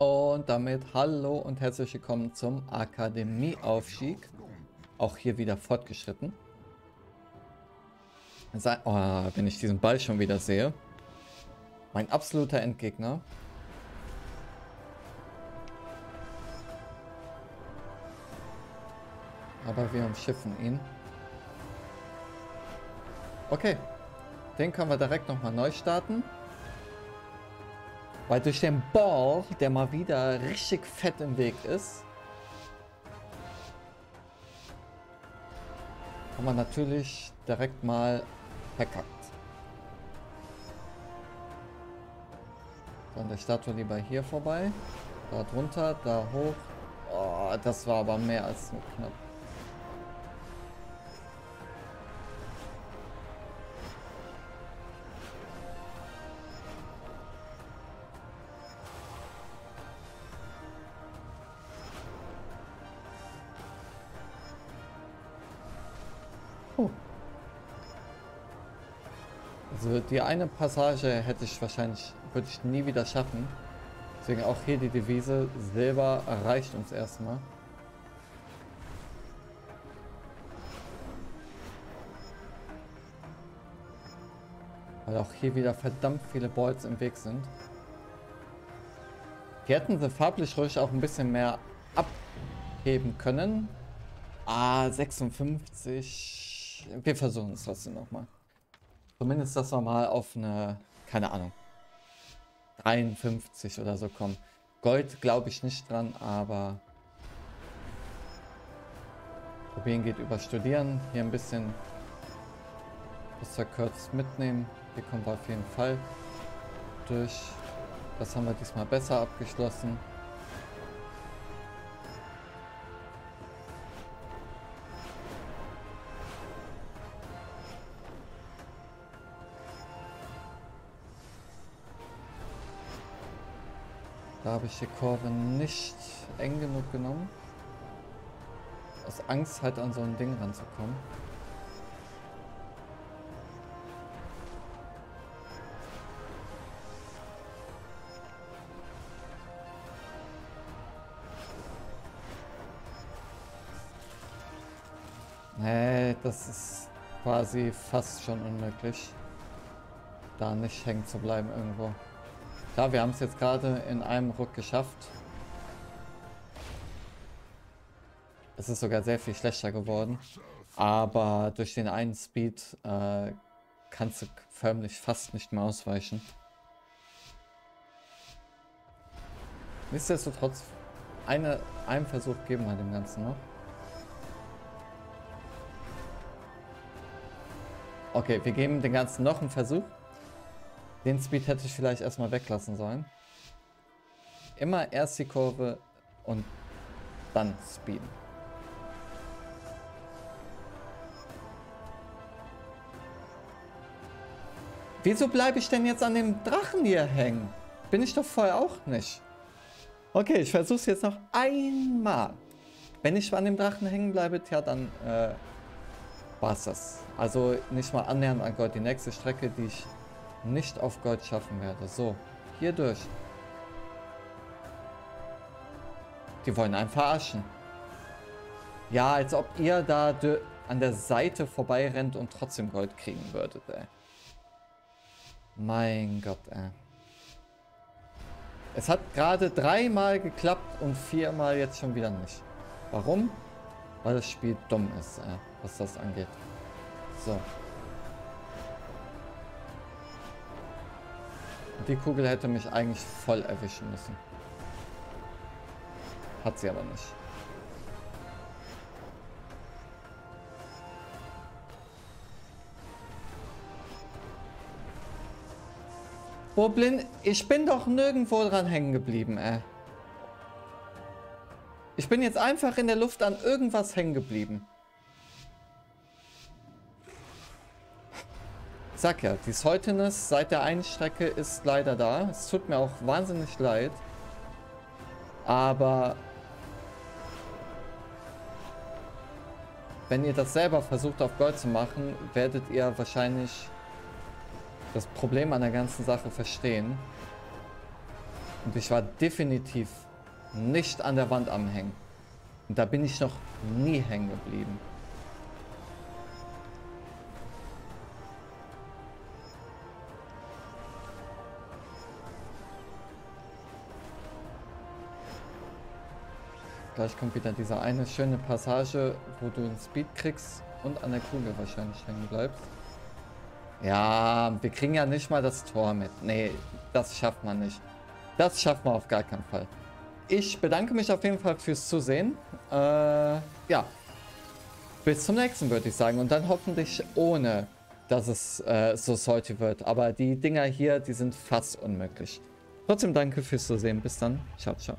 Und damit hallo und herzlich willkommen zum Akademieaufstieg. Auch hier wieder fortgeschritten. Oh, wenn ich diesen Ball schon wieder sehe. Mein absoluter Endgegner. Aber wir umschiffen ihn. Okay. Den können wir direkt nochmal neu starten. Weil durch den Ball, der mal wieder richtig fett im Weg ist, haben wir natürlich direkt mal verkackt. An der Statue lieber hier vorbei. Da drunter, da hoch. Oh, das war aber mehr als nur knapp. Also die eine Passage hätte ich wahrscheinlich, würde ich nie wieder schaffen. Deswegen auch hier die Devise, Silber erreicht uns erstmal. Weil auch hier wieder verdammt viele Bolts im Weg sind. Hier hätten sie farblich ruhig auch ein bisschen mehr abheben können. Ah, 56. Wir versuchen es trotzdem nochmal. Zumindest, dass wir mal auf eine, keine Ahnung, 53 oder so kommen. Gold glaube ich nicht dran, aber probieren geht über Studieren. Hier ein bisschen was verkürzt mitnehmen. Hier kommen wir auf jeden Fall durch. Das haben wir diesmal besser abgeschlossen. Da habe ich die Kurve nicht eng genug genommen. Aus Angst halt an so ein Ding ranzukommen. Nee, das ist quasi fast schon unmöglich, da nicht hängen zu bleiben irgendwo. Klar, wir haben es jetzt gerade in einem Ruck geschafft. Es ist sogar sehr viel schlechter geworden. Aber durch den einen Speed äh, kannst du förmlich fast nicht mehr ausweichen. Nichtsdestotrotz, eine, einen Versuch geben wir dem Ganzen noch. Okay, wir geben dem Ganzen noch einen Versuch. Den Speed hätte ich vielleicht erstmal weglassen sollen. Immer erst die Kurve und dann Speed. Wieso bleibe ich denn jetzt an dem Drachen hier hängen? Bin ich doch vorher auch nicht. Okay, ich versuche es jetzt noch einmal. Wenn ich an dem Drachen hängen bleibe, ja, dann äh, war es das. Also nicht mal annähernd an Gott. Die nächste Strecke, die ich nicht auf Gold schaffen werde. So, hier durch. Die wollen einen verarschen. Ja, als ob ihr da an der Seite vorbei rennt und trotzdem Gold kriegen würdet, ey. Mein Gott, ey. Es hat gerade dreimal geklappt und viermal jetzt schon wieder nicht. Warum? Weil das Spiel dumm ist, ey, was das angeht. So. Die Kugel hätte mich eigentlich voll erwischen müssen. Hat sie aber nicht. Wo blind? Ich bin doch nirgendwo dran hängen geblieben, ey. Ich bin jetzt einfach in der Luft an irgendwas hängen geblieben. Sag ja, die Saltiness seit der einen Strecke ist leider da. Es tut mir auch wahnsinnig leid. Aber wenn ihr das selber versucht auf Gold zu machen, werdet ihr wahrscheinlich das Problem an der ganzen Sache verstehen. Und ich war definitiv nicht an der Wand am Hängen. Und da bin ich noch nie hängen geblieben. Gleich kommt wieder diese eine schöne Passage, wo du einen Speed kriegst und an der Kugel wahrscheinlich hängen bleibst. Ja, wir kriegen ja nicht mal das Tor mit. Nee, das schafft man nicht. Das schafft man auf gar keinen Fall. Ich bedanke mich auf jeden Fall fürs Zusehen. Äh, ja. Bis zum nächsten, würde ich sagen. Und dann hoffentlich ohne, dass es äh, so salty wird. Aber die Dinger hier, die sind fast unmöglich. Trotzdem danke fürs Zusehen. Bis dann. Ciao, ciao.